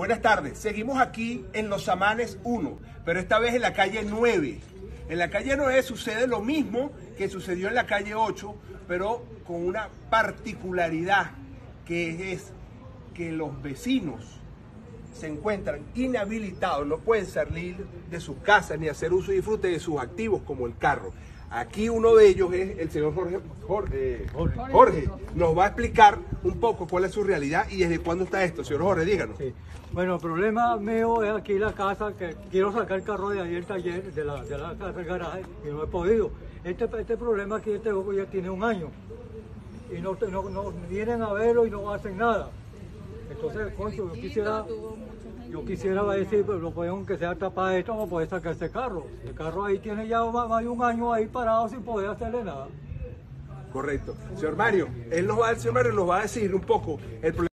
Buenas tardes. Seguimos aquí en Los Samanes 1, pero esta vez en la calle 9. En la calle 9 sucede lo mismo que sucedió en la calle 8, pero con una particularidad que es que los vecinos se encuentran inhabilitados, no pueden salir de sus casas ni hacer uso y disfrute de sus activos como el carro. Aquí uno de ellos es el señor Jorge, Jorge, Jorge, Nos va a explicar un poco cuál es su realidad y desde cuándo está esto. Señor Jorge, díganos. Bueno, el problema mío es aquí la casa, que quiero sacar el carro de ahí el taller, de la, de la casa del garaje, y no he podido. Este, este problema aquí este ya tiene un año. Y no, no, no vienen a verlo y no hacen nada. Entonces, concho, yo quisiera yo quisiera decir, pues lo pueden que sea tapar esto para poder sacar ese carro. El carro ahí tiene ya más de un año ahí parado sin poder hacerle nada. Correcto. Señor Mario, él nos va, señor Mario nos va a decir un poco el problema.